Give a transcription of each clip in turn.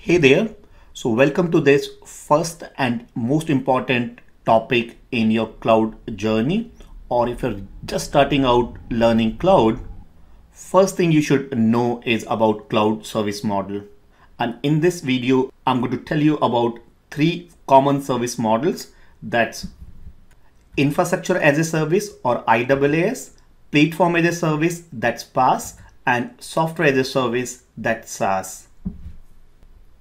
Hey there. So welcome to this first and most important topic in your cloud journey or if you're just starting out learning cloud, first thing you should know is about cloud service model. And in this video, I'm going to tell you about three common service models that's infrastructure as a service or IaaS, platform as a service that's PaaS and software as a service that's SaaS.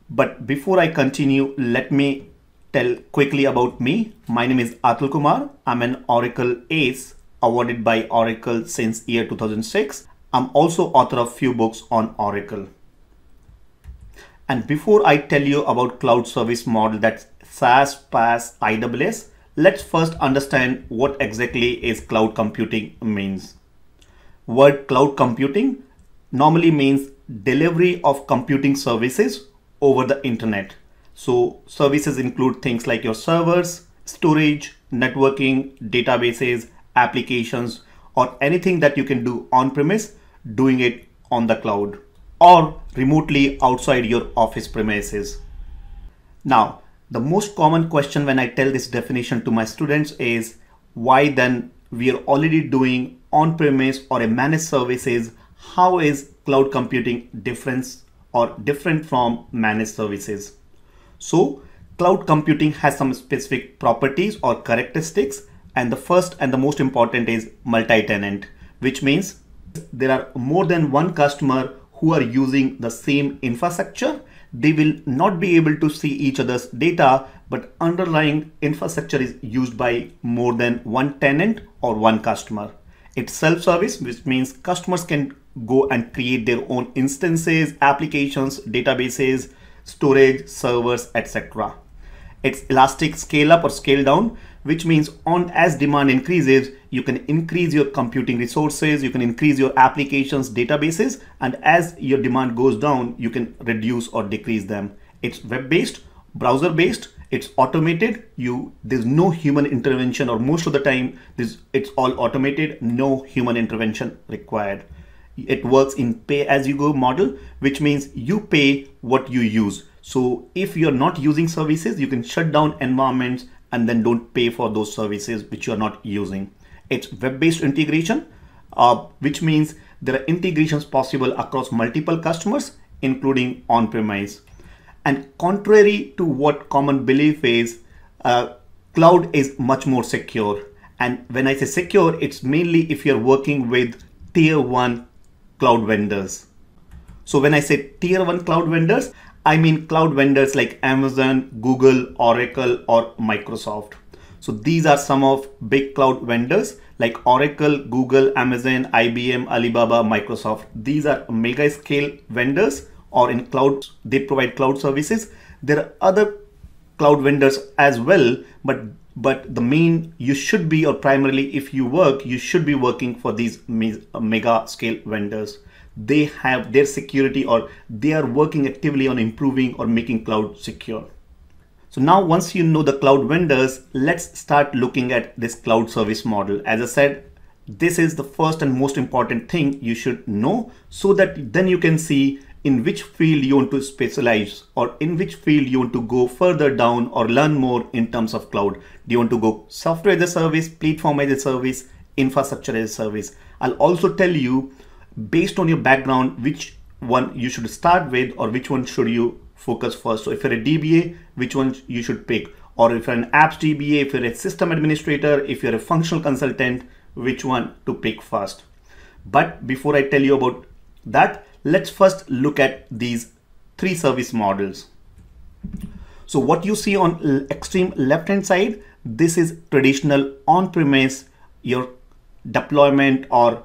But before I continue, let me tell quickly about me. My name is Atul Kumar. I'm an Oracle ACE awarded by Oracle since year 2006. I'm also author of few books on Oracle. And before I tell you about cloud service model that's SaaS, PaaS, IaaS, let's first understand what exactly is cloud computing means. Word cloud computing normally means delivery of computing services over the internet. So services include things like your servers, storage, networking, databases, applications, or anything that you can do on premise, doing it on the cloud or remotely outside your office premises. Now, the most common question when I tell this definition to my students is why then we are already doing on-premise or a managed services, how is cloud computing different or different from managed services. So cloud computing has some specific properties or characteristics. And the first and the most important is multi-tenant, which means there are more than one customer who are using the same infrastructure. They will not be able to see each other's data, but underlying infrastructure is used by more than one tenant or one customer. It's self-service, which means customers can go and create their own instances, applications, databases, storage, servers, etc. It's elastic scale up or scale down, which means on as demand increases, you can increase your computing resources, you can increase your applications, databases, and as your demand goes down, you can reduce or decrease them. It's web-based, browser-based, it's automated. You there's no human intervention or most of the time this it's all automated. No human intervention required. It works in pay as you go model which means you pay what you use. So if you're not using services you can shut down environments and then don't pay for those services which you're not using. It's web-based integration uh, which means there are integrations possible across multiple customers including on-premise and contrary to what common belief is, uh, cloud is much more secure. And when I say secure, it's mainly if you're working with tier one cloud vendors. So when I say tier one cloud vendors, I mean cloud vendors like Amazon, Google, Oracle, or Microsoft. So these are some of big cloud vendors like Oracle, Google, Amazon, IBM, Alibaba, Microsoft. These are mega scale vendors or in cloud, they provide cloud services. There are other cloud vendors as well, but but the main you should be or primarily if you work, you should be working for these uh, mega scale vendors. They have their security or they are working actively on improving or making cloud secure. So now once you know the cloud vendors, let's start looking at this cloud service model. As I said, this is the first and most important thing you should know so that then you can see in which field you want to specialize or in which field you want to go further down or learn more in terms of cloud. Do you want to go software as a service, platform as a service, infrastructure as a service? I'll also tell you based on your background, which one you should start with or which one should you focus first. So if you're a DBA, which one you should pick? Or if you're an apps DBA, if you're a system administrator, if you're a functional consultant, which one to pick first. But before I tell you about that, let's first look at these three service models. So what you see on extreme left hand side, this is traditional on-premise, your deployment or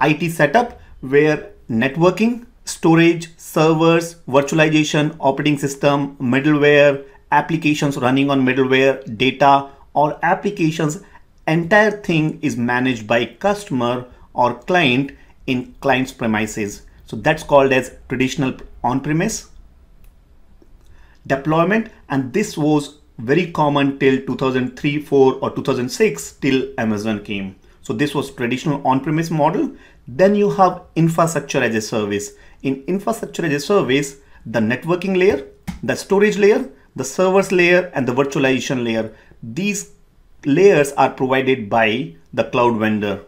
IT setup where networking, storage, servers, virtualization, operating system, middleware, applications running on middleware, data or applications, entire thing is managed by customer or client in client's premises. So that's called as traditional on-premise deployment. And this was very common till 2003, 4 or 2006 till Amazon came. So this was traditional on-premise model. Then you have infrastructure as a service. In infrastructure as a service, the networking layer, the storage layer, the servers layer, and the virtualization layer. These layers are provided by the cloud vendor.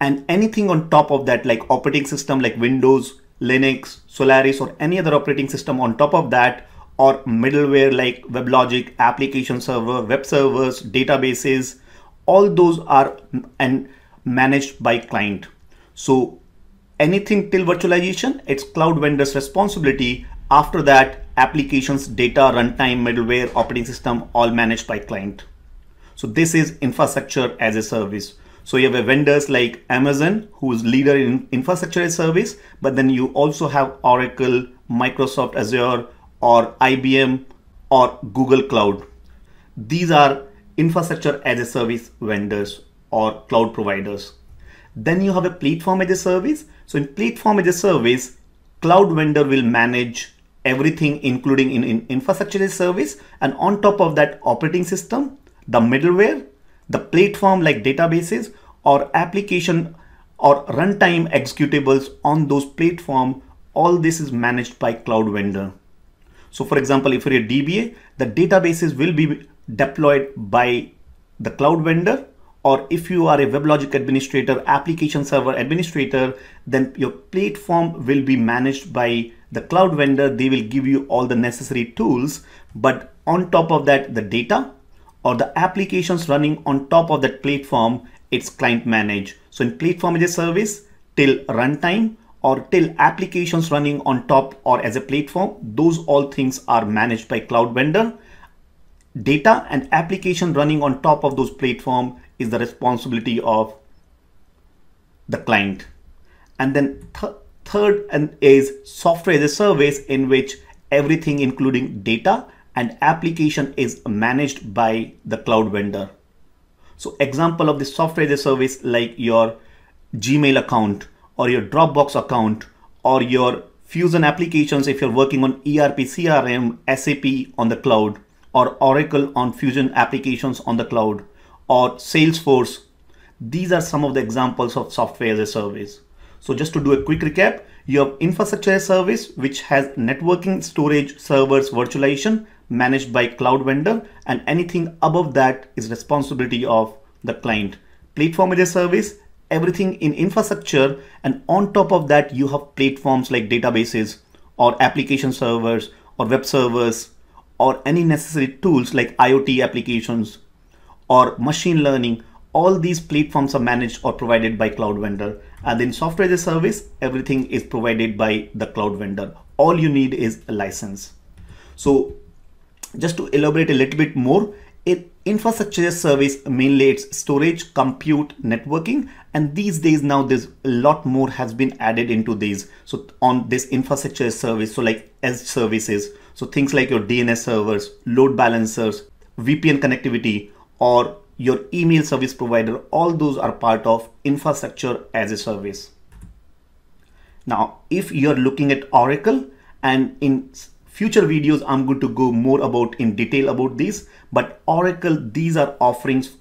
And anything on top of that, like operating system like Windows, Linux, Solaris, or any other operating system on top of that, or middleware like WebLogic, application server, web servers, databases, all those are and managed by client. So anything till virtualization, it's cloud vendor's responsibility. After that, applications, data, runtime, middleware, operating system, all managed by client. So this is infrastructure as a service. So you have a vendors like Amazon, who is leader in infrastructure as service, but then you also have Oracle, Microsoft Azure, or IBM or Google Cloud. These are infrastructure as a service vendors or cloud providers. Then you have a platform as a service. So in platform as a service, cloud vendor will manage everything including in, in infrastructure as a service and on top of that operating system, the middleware, the platform like databases or application or runtime executables on those platform, all this is managed by cloud vendor. So for example, if you're a DBA, the databases will be deployed by the cloud vendor or if you are a WebLogic administrator, application server administrator, then your platform will be managed by the cloud vendor. They will give you all the necessary tools. But on top of that, the data or the applications running on top of that platform, it's client managed. So in platform as a service till runtime or till applications running on top or as a platform, those all things are managed by cloud vendor data and application running on top of those platform is the responsibility of the client and then th third and is software as a service in which everything including data and application is managed by the cloud vendor so example of the software as a service like your gmail account or your dropbox account or your fusion applications if you're working on erp crm sap on the cloud or Oracle on Fusion applications on the cloud or Salesforce. These are some of the examples of software as a service. So just to do a quick recap, you have infrastructure as a service, which has networking, storage, servers, virtualization managed by cloud vendor and anything above that is responsibility of the client. Platform as a service, everything in infrastructure and on top of that you have platforms like databases or application servers or web servers or any necessary tools like IoT applications or machine learning, all these platforms are managed or provided by cloud vendor. And in software as a service, everything is provided by the cloud vendor. All you need is a license. So just to elaborate a little bit more, it infrastructure as service mainly it's storage, compute, networking, and these days now there's a lot more has been added into these. So on this infrastructure as service, so like as services, so things like your DNS servers, load balancers, VPN connectivity, or your email service provider, all those are part of infrastructure as a service. Now, if you're looking at Oracle and in future videos, I'm going to go more about in detail about these, but Oracle, these are offerings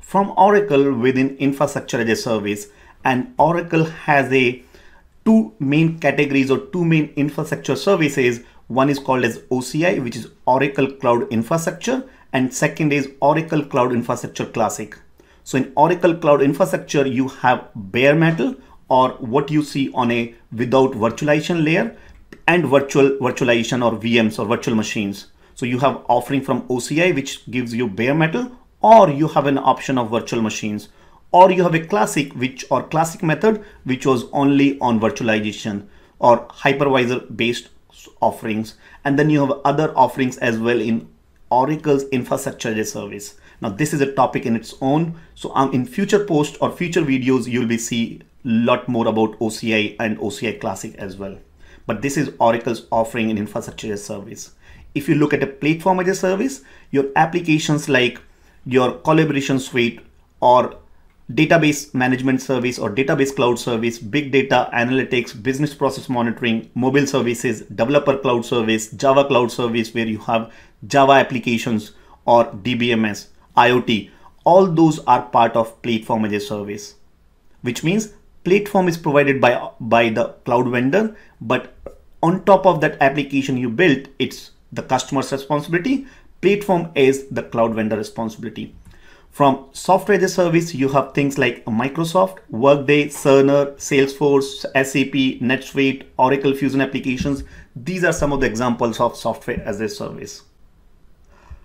from Oracle within infrastructure as a service. And Oracle has a two main categories or two main infrastructure services one is called as OCI, which is Oracle Cloud Infrastructure, and second is Oracle Cloud Infrastructure Classic. So in Oracle Cloud Infrastructure, you have bare metal or what you see on a without virtualization layer and virtual virtualization or VMs or virtual machines. So you have offering from OCI, which gives you bare metal, or you have an option of virtual machines, or you have a classic, which or classic method, which was only on virtualization or hypervisor based offerings and then you have other offerings as well in Oracle's infrastructure as a service. Now this is a topic in its own. So um, in future posts or future videos, you'll be see lot more about OCI and OCI Classic as well. But this is Oracle's offering in infrastructure as a service. If you look at a platform as a service, your applications like your collaboration suite or database management service or database cloud service, big data analytics, business process monitoring, mobile services, developer cloud service, Java cloud service where you have Java applications or DBMS, IoT, all those are part of platform as a service, which means platform is provided by, by the cloud vendor, but on top of that application you built, it's the customer's responsibility. Platform is the cloud vendor responsibility. From software as a service, you have things like Microsoft, Workday, Cerner, Salesforce, SAP, NetSuite, Oracle Fusion applications. These are some of the examples of software as a service.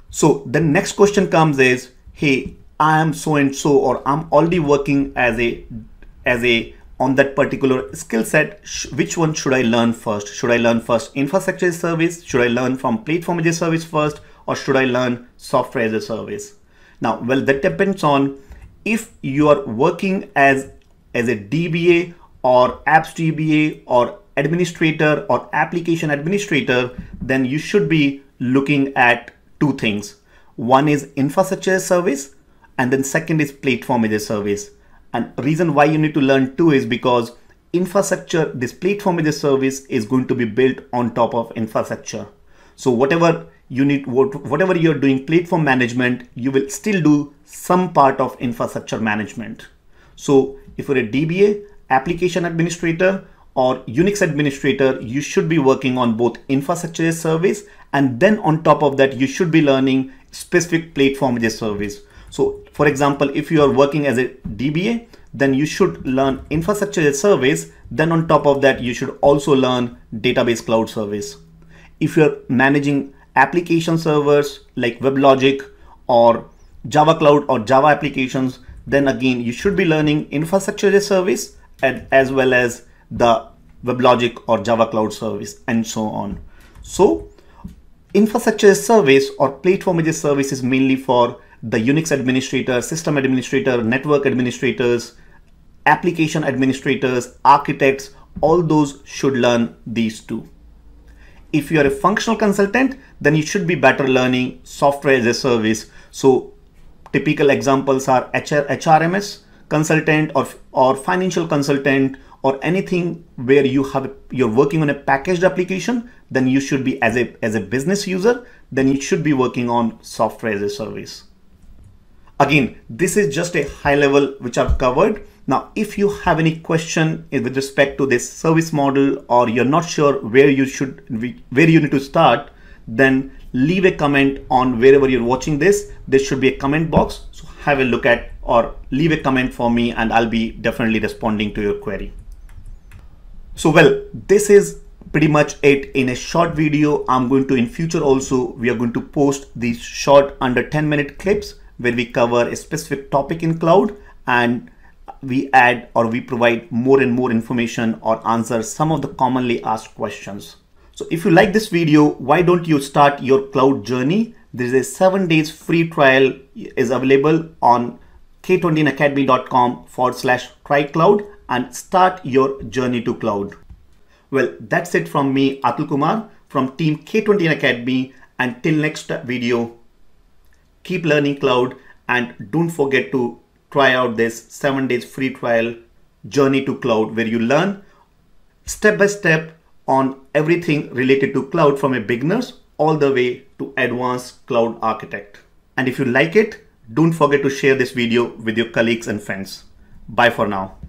So the next question comes is, hey, I am so and so, or I'm already working as a as a on that particular skill set, which one should I learn first? Should I learn first infrastructure as a service? Should I learn from platform as a service first? Or should I learn software as a service? Now, well, that depends on if you are working as, as a DBA or apps DBA or administrator or application administrator, then you should be looking at two things. One is infrastructure as a service, and then second is platform as a service. And reason why you need to learn two is because infrastructure, this platform as a service is going to be built on top of infrastructure. So whatever you need, whatever you're doing platform management, you will still do some part of infrastructure management. So if you're a DBA, application administrator, or Unix administrator, you should be working on both infrastructure as service and then on top of that, you should be learning specific platform as a service. So for example, if you are working as a DBA, then you should learn infrastructure as service. Then on top of that, you should also learn database cloud service. If you're managing application servers like WebLogic or Java Cloud or Java applications, then again, you should be learning infrastructure as service and as well as the WebLogic or Java Cloud service and so on. So infrastructure as service or platform as a service is mainly for the Unix administrator, system administrator, network administrators, application administrators, architects, all those should learn these two. If you are a functional consultant, then you should be better learning software as a service. So typical examples are HR, HRMS consultant or, or financial consultant or anything where you have you're working on a packaged application, then you should be as a as a business user, then you should be working on software as a service. Again, this is just a high level which I've covered. Now, if you have any question with respect to this service model or you're not sure where you should, where you need to start, then leave a comment on wherever you're watching this. There should be a comment box. So have a look at or leave a comment for me and I'll be definitely responding to your query. So well, this is pretty much it in a short video. I'm going to in future also, we are going to post these short under 10 minute clips where we cover a specific topic in cloud and we add or we provide more and more information or answer some of the commonly asked questions. So if you like this video, why don't you start your cloud journey? There is a seven days free trial is available on k21academy.com forward slash try cloud and start your journey to cloud. Well, that's it from me, Atul Kumar from team K21 Academy. Until next video, keep learning cloud and don't forget to try out this seven days free trial journey to cloud where you learn step by step on everything related to cloud from a beginners all the way to advanced cloud architect. And if you like it, don't forget to share this video with your colleagues and friends. Bye for now.